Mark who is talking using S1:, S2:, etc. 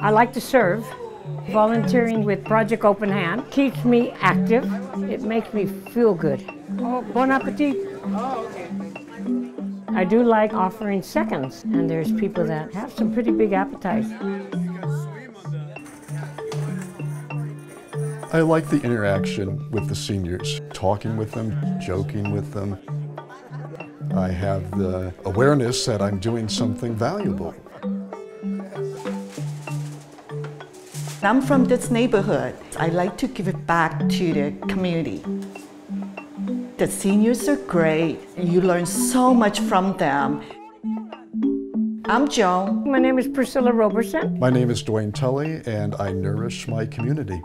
S1: I like to serve. Volunteering with Project Open Hand keeps me active. It makes me feel good. Oh, bon appetit. Oh, okay. I do like offering seconds, and there's people that have some pretty big appetites.
S2: I like the interaction with the seniors, talking with them, joking with them. I have the awareness that I'm doing something valuable.
S3: I'm from this neighborhood. I like to give it back to the community. The seniors are great. You learn so much from them. I'm Joan.
S1: My name is Priscilla Roberson.
S2: My name is Dwayne Tully, and I nourish my community.